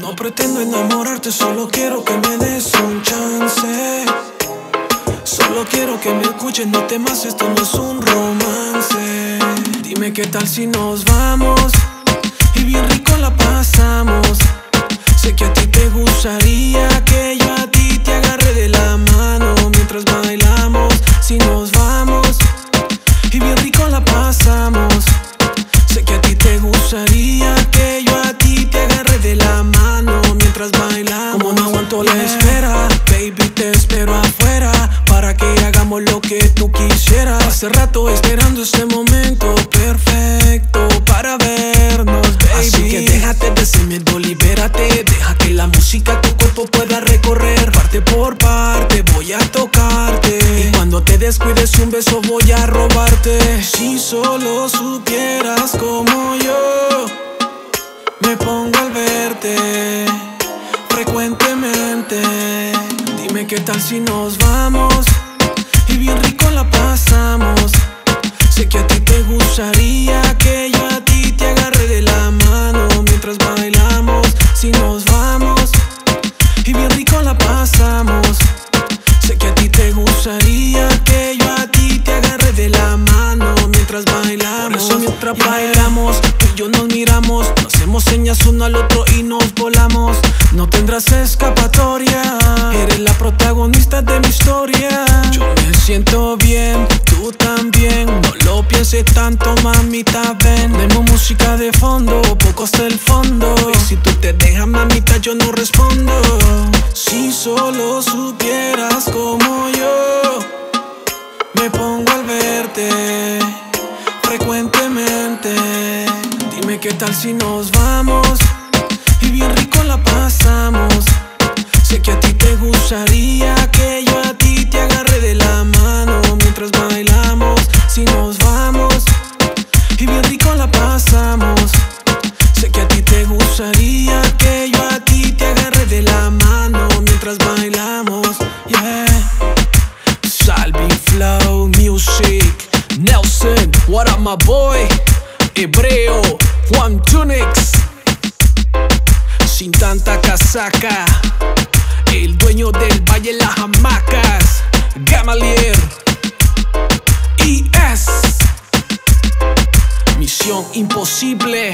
No pretendo enamorarte, solo quiero que me des un chance. Solo quiero que me escuches, no temas, esto no es un romance. Dime qué tal si nos vamos y bien rico la pasamos. Sé que a ti te gustaría Como no aguanto la espera, baby te espero afuera para que hagamos lo que tú quisieras. Hace rato esperando este momento perfecto para vernos, baby. Así que déjate de ese miedo, libérate. Deja que la música tu cuerpo pueda recorrer parte por parte. Voy a tocarte y cuando te descuides un beso voy a robarte. Si solo supieras como yo me pongo al qué tal si nos vamos y bien rico la pasamos. Sé que a ti te gustaría que yo a ti te agarre de la mano mientras bailamos. Si nos vamos y bien rico la pasamos. Sé que a ti te gustaría que yo a ti te agarre de la mano mientras bailamos. Por eso mientras bailamos, señas uno al otro y nos volamos. No tendrás escapatoria, eres la protagonista de mi historia. Yo me siento bien, tú también. No lo pienses tanto, mamita, ven. Demos música de fondo, poco hasta el fondo. Y si tú te dejas, mamita, yo no respondo. Si solo supieras como yo me pongo al verte frecuentemente. Qué tal si nos vamos y bien rico la pasamos. Sé que a ti te gustaría que yo a ti te agarre de la mano mientras bailamos. Si nos vamos y bien rico la pasamos. Sé que a ti te gustaría que yo a ti te agarre de la mano mientras bailamos. Yeah. Salvi Flow Music Nelson, what up my boy Hebreo, One Tunix Sin tanta casaca El dueño del valle en las hamacas Gamalier y ES Misión imposible.